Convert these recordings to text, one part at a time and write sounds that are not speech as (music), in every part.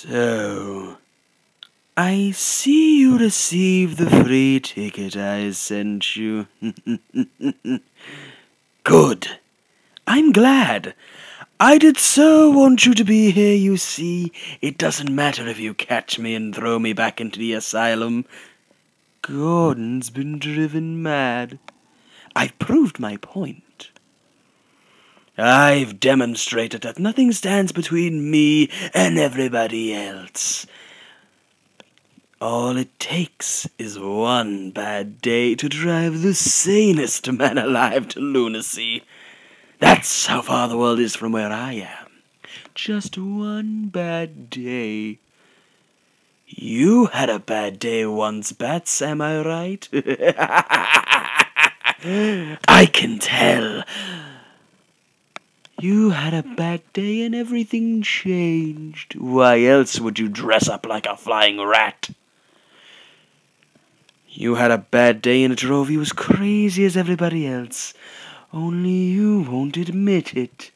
So, I see you received the free ticket I sent you. (laughs) Good. I'm glad. I did so want you to be here, you see. It doesn't matter if you catch me and throw me back into the asylum. Gordon's been driven mad. I've proved my point. I've demonstrated that nothing stands between me and everybody else. All it takes is one bad day to drive the sanest man alive to lunacy. That's how far the world is from where I am. Just one bad day. You had a bad day once, Bats, am I right? (laughs) I can tell. You had a bad day and everything changed. Why else would you dress up like a flying rat? You had a bad day and it drove you as crazy as everybody else. Only you won't admit it.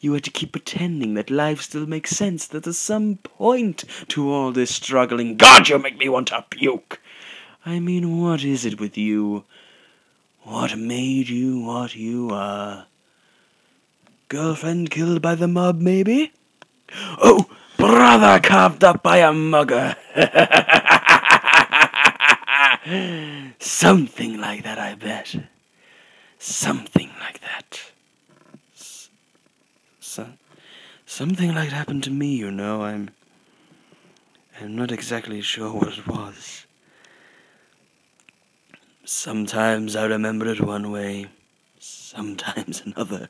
You had to keep pretending that life still makes sense, that there's some point to all this struggling. God, you make me want to puke! I mean, what is it with you? What made you what you are? Girlfriend killed by the mob, maybe? Oh, brother carved up by a mugger. (laughs) Something like that, I bet. Something like that. So, something like happened to me, you know. I'm. I'm not exactly sure what it was. Sometimes I remember it one way, sometimes (laughs) another.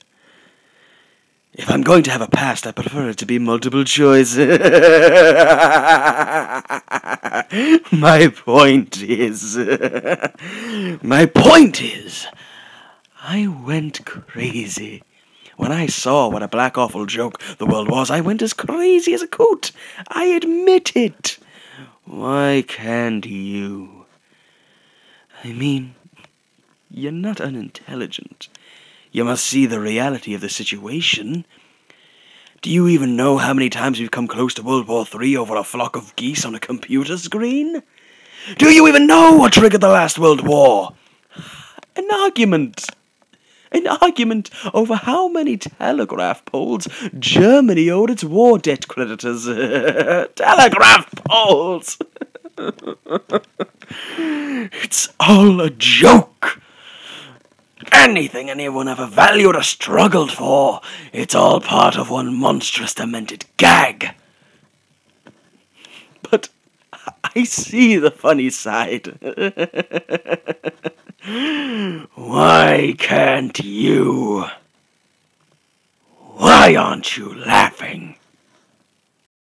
If I'm going to have a past, I prefer it to be multiple choice. (laughs) my point is. (laughs) my point is. I went crazy. When I saw what a black awful joke the world was, I went as crazy as a coot. I admit it. Why can't you? I mean, you're not unintelligent. You must see the reality of the situation. Do you even know how many times we've come close to World War III over a flock of geese on a computer screen? Do you even know what triggered the last World War? An argument. An argument over how many telegraph poles Germany owed its war debt creditors. (laughs) telegraph poles! (laughs) it's all a joke! Anything anyone ever valued or struggled for. It's all part of one monstrous, demented gag. But I see the funny side. (laughs) Why can't you? Why aren't you laughing?